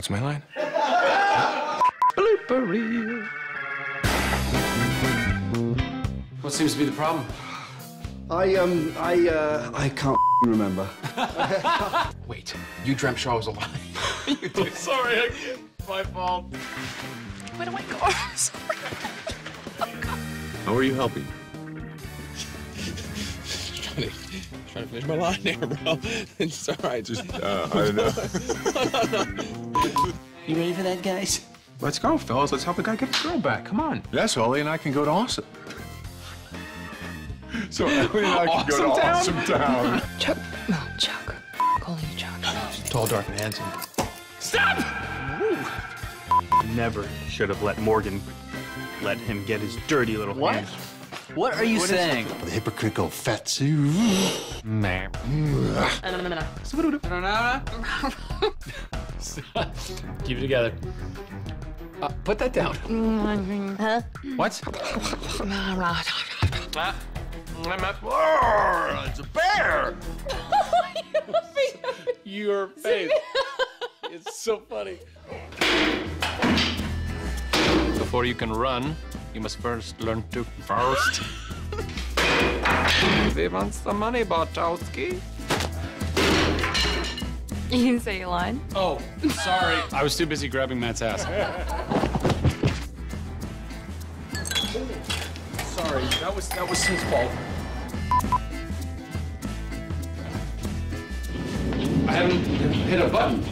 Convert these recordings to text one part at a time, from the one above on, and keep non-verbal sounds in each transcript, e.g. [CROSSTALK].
What's my line? Blooper reel. What seems to be the problem? I um I uh I can't [LAUGHS] remember. [LAUGHS] Wait, you dreamt Shaw was alive. [LAUGHS] you did. Sorry, I, my fault. Where do I go? How are you helping? Trying to, trying to finish my line there, bro. [LAUGHS] It's all right. Just, uh, I don't know. [LAUGHS] You ready for that, guys? Let's go, fellas. Let's help the guy get his girl back. Come on. Yes, Ollie and I can go to Awesome. [LAUGHS] So Ellie and I can go to Awesome Town? Awesome Town. Chuck. No, Chuck. Calling you Chuck. Tall, dark, and handsome. Stop! Ooh. Never should have let Morgan let him get his dirty little What? hands. What are you saying? The hypocritical fatso. Man. Keep it together. Uh, put that down. Huh? What? It's a bear. Your face. It's so funny. Before you can run, you must first learn to first. [LAUGHS] He wants the money, Bartowski. You didn't say your line. Oh, sorry. I was too busy grabbing Matt's ass. sorry, that was that was his fault. I haven't hit a button.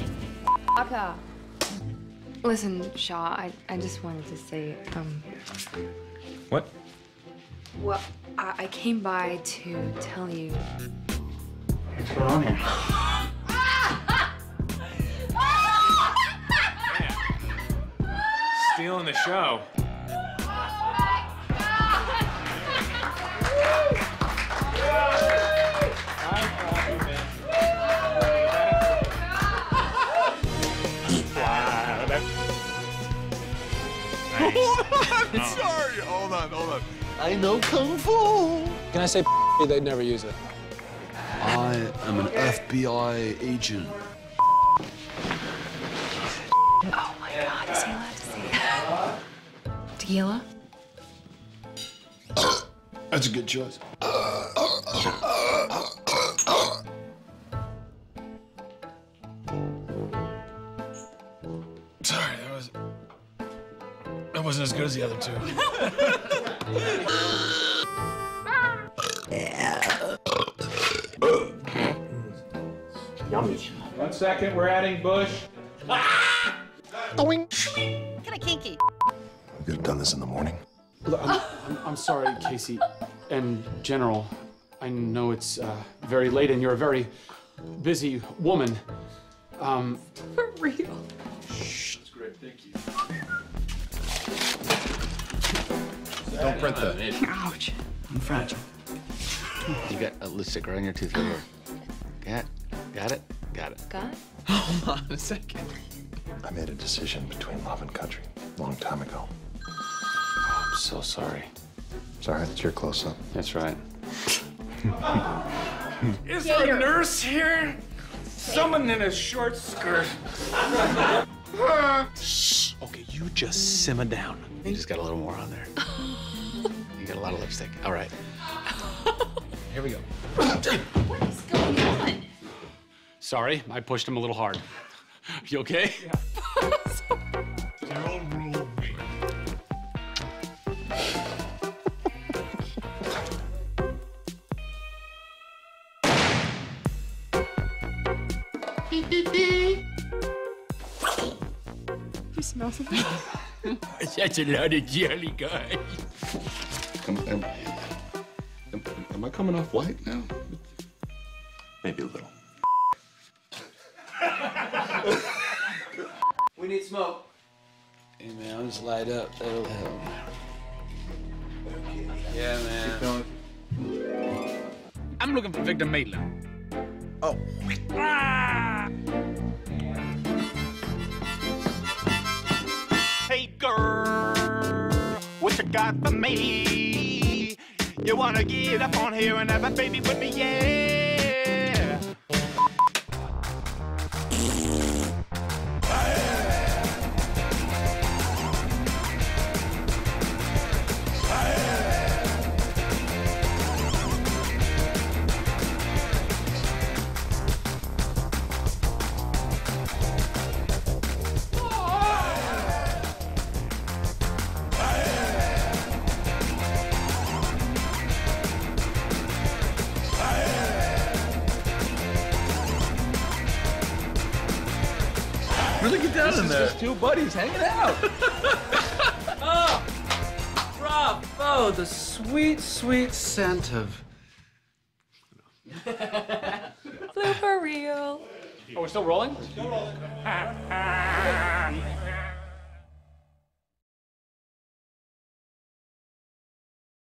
Aka. Listen, Shaw, I, I just wanted to say, um, What? well, I, I came by to tell you. What's going on here? [LAUGHS] Stealing the show. [LAUGHS] Sorry. Hold on, hold on. I know kung fu. Can I say they'd never use it? I am an FBI agent. Oh my God, is he allowed to say that? Tequila? That's a good choice. Wasn't as good as the other two. One second, we're adding Bush. Ah! Kind of done this in the morning. I'm, I'm sorry, Casey. And General, I know it's uh, very late and you're a very busy woman. Um, For real. Don't print that. Ouch. I'm fragile. You got a lipstick right on your tooth. Right there. Got, got it. Got it. God? [LAUGHS] Hold on a second. I made a decision between love and country a long time ago. Oh, I'm so sorry. Sorry, that's your close up. That's right. [LAUGHS] Is there a nurse here? Someone in a short skirt. [LAUGHS] Okay, you just simmer down. You just got a little more on there. [LAUGHS] You got a lot of lipstick. All right. [LAUGHS] Here we go. What is going on? Sorry, I pushed him a little hard. You okay? [LAUGHS] That's a lot of jelly, guys. Am, am, am, am I coming off white now? Maybe a little. We need smoke. Hey man, I'll just light up. That'll help. Yeah, man. I'm looking for Victor Maitland. Oh, hey got for me? You wanna get up on here and have a baby with me, yeah? Down in there? Just two buddies hanging out. oh, [LAUGHS] bravo! The sweet, sweet scent of. Blooper reel. Oh, we're still rolling?